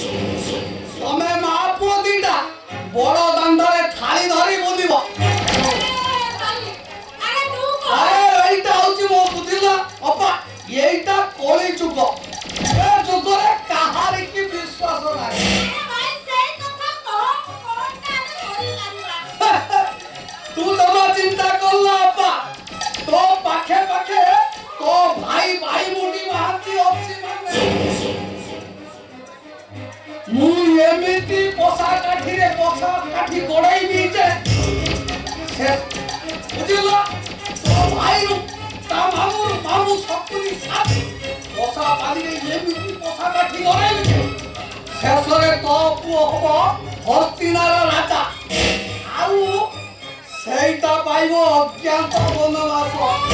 ତମେ ମା ପୁଅ ଦିଟା ବଡ কাঠি গড়াই দিয়েছে বুঝলো তো ভাইরু তা মামুর মামু সবগুলি সাথে পশা পালিয়ে এমনি পশা কাঠি গড়াই দিয়েছে শেষরে তো পুয় হব হস্তিনার রাজা আউ সেইটা পাইব অজ্ঞাত বনবাস